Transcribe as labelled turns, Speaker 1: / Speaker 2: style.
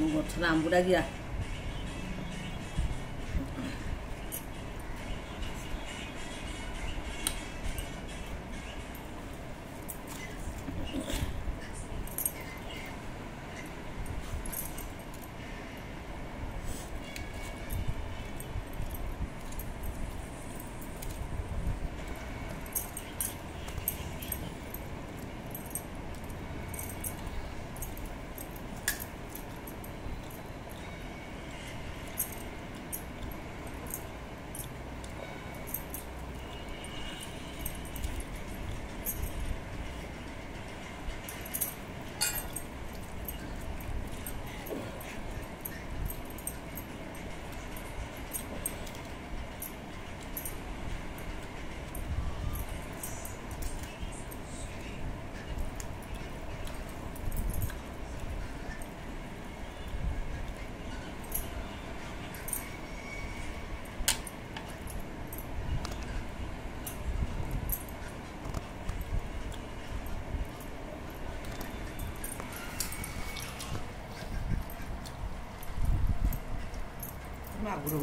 Speaker 1: Một lần vô! 那不中